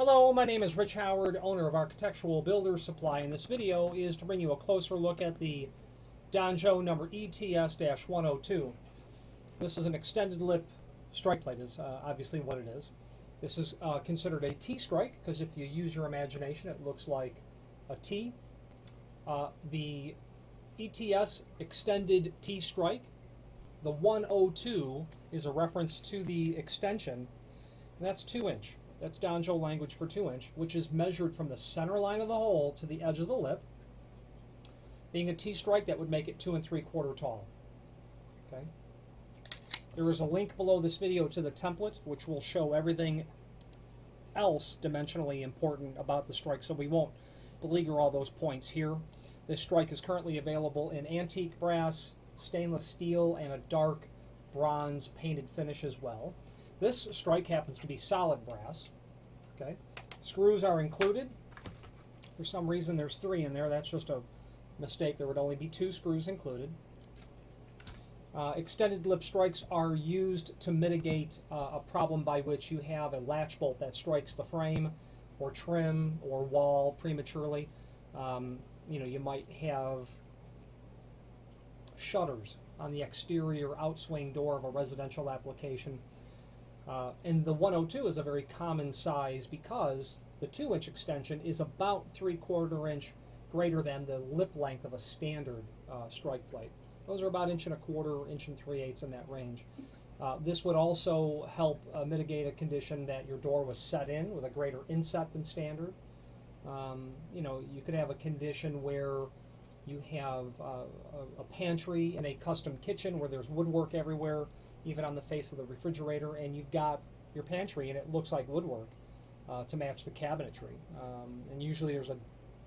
Hello, my name is Rich Howard, owner of Architectural Builders Supply, and this video is to bring you a closer look at the Don-Jo number ETS-102. This is an extended lip strike plate, is uh, obviously what it is. This is uh, considered a T-strike, because if you use your imagination, it looks like a T. Uh, the ETS extended T-strike, the 102 is a reference to the extension, and that's 2 inch. That's Don-Jo language for 2 inch, which is measured from the center line of the hole to the edge of the lip. Being a T-strike, that would make it 2 and 3 quarter tall. Okay. There is a link below this video to the template, which will show everything else dimensionally important about the strike, so we won't beleaguer all those points here. This strike is currently available in antique brass, stainless steel, and a dark bronze painted finish as well. This strike happens to be solid brass. Okay, Screws are included. For some reason there's three in there. That's just a mistake. There would only be two screws included. Uh, extended lip strikes are used to mitigate uh, a problem by which you have a latch bolt that strikes the frame or trim or wall prematurely. Um, you know, you might have shutters on the exterior outswing door of a residential application. Uh, and the 102 is a very common size because the 2 inch extension is about 3 quarter inch greater than the lip length of a standard uh, strike plate. Those are about inch and a quarter, inch and three eighths in that range. Uh, this would also help uh, mitigate a condition that your door was set in with a greater inset than standard. Um, you know, you could have a condition where you have uh, a, a, pantry in a custom kitchen where there's woodwork everywhere, even on the face of the refrigerator, and you've got your pantry and it looks like woodwork uh, to match the cabinetry. Um, and usually there's a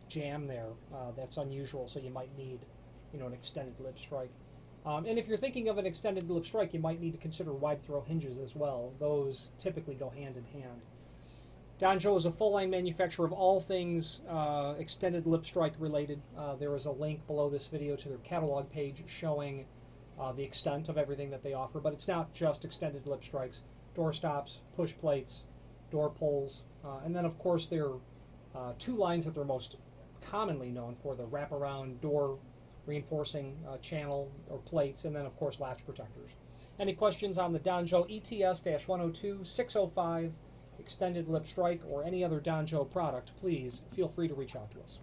jamb there uh, that's unusual, so you might need, you know, an extended lip strike. Um, and if you're thinking of an extended lip strike, you might need to consider wide throw hinges as well. Those typically go hand in hand. Don-Jo is a full-line manufacturer of all things uh, extended lip strike related. Uh, there is a link below this video to their catalog page showing uh, the extent of everything that they offer. But it's not just extended lip strikes. Door stops, push plates, door pulls, uh, and then of course there are uh, two lines that they're most commonly known for, the wraparound door reinforcing uh, channel or plates, and then of course latch protectors. Any questions on the Don-Jo ETS-102 605 extended lip strike, or any other Don-Jo product, please feel free to reach out to us.